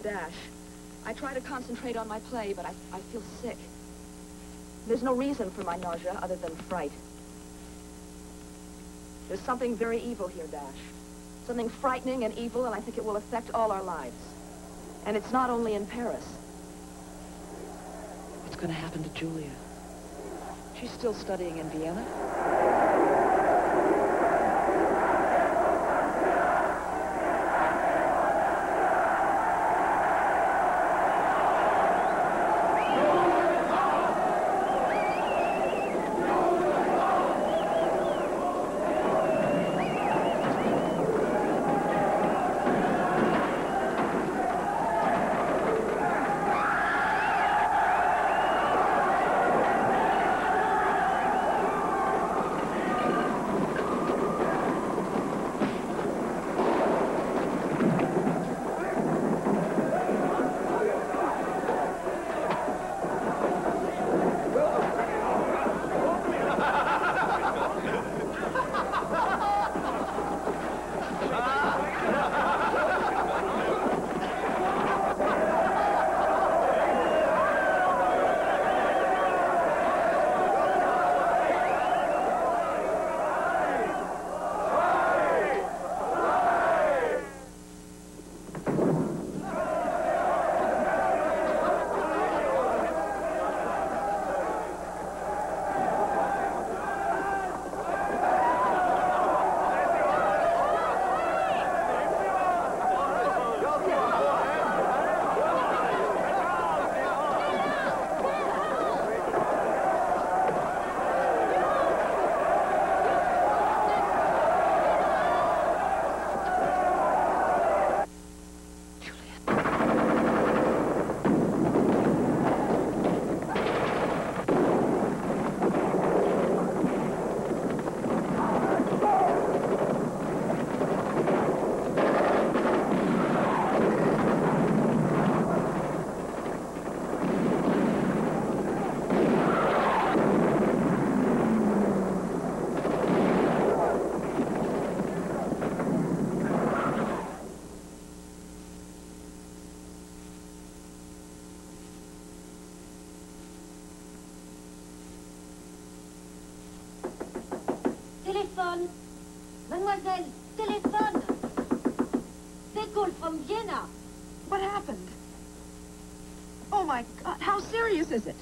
Dash. I try to concentrate on my play, but I, I feel sick. There's no reason for my nausea other than fright. There's something very evil here, Dash. Something frightening and evil, and I think it will affect all our lives. And it's not only in Paris. What's going to happen to Julia? She's still studying in Vienna. Téléphone. Mademoiselle, téléphone. They call from Vienna. What happened? Oh, my God. How serious is it?